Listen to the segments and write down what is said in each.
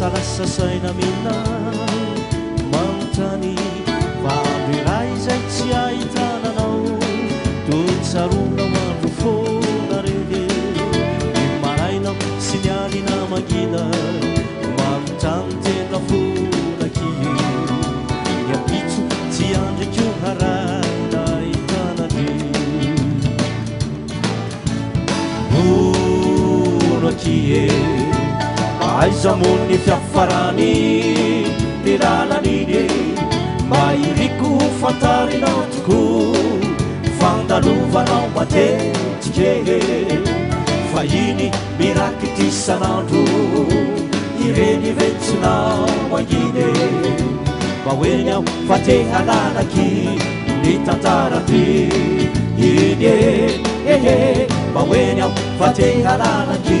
salasasainamina mamitrany mamberay zay tsy ahitrananao totsarona mandro fona reh i marainao sy nialina magina mamitranytenina fodaky o ny apitso tsy andriko hararina itanare onoakye aiza monyny fiafarany pilalaniny e mba iriko fantarinatoko fandalovanao mate tikehe fa iny mirakytisanandro ireny vetsinao mahinye mba hoeny aho fatehalanaky ni tantaraky iny e ehe mba hoeny aho fa tehalanaky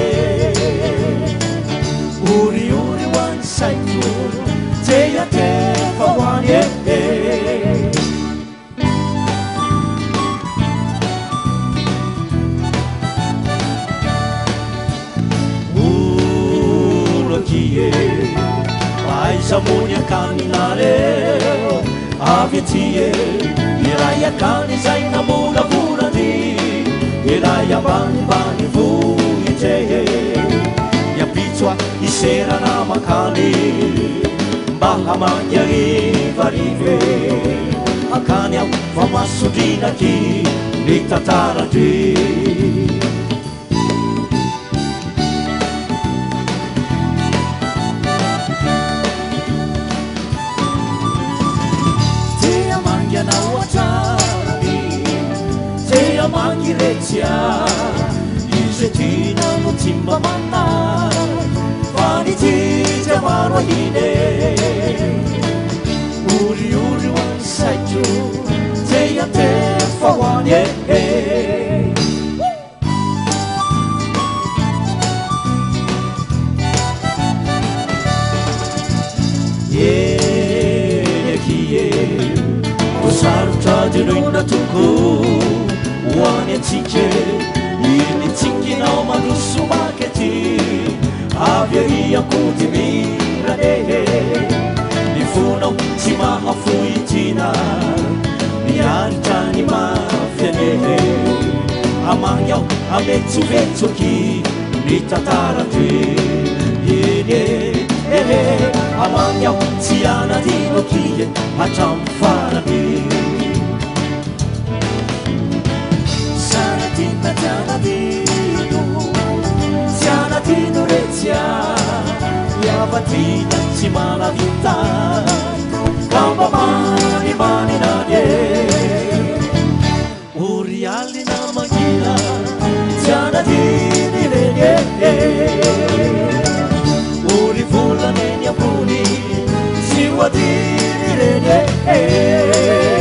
samony akanynare avytye iray akany zay namolavonaty ilay amanimbany vohijehe yampitsoa e. iseraramakaly mbahamanyaivarihe akany avamasodrinaty ny tataratry 내유t나진만만나 많이지제라이에 우리리한사주 제연제원예기에 고사자지로있나 akody miranehe ny fonao tsy mahafoitrina ny aritrany mafy anehe amagny ao ame tsy metsoky mi tatarande ee ene amagny ao tsy anatynotye hatramofana finaci malavita kapamani maninane buri alinamakina sanatidi lenie uri fullanenia puni siwatidilenie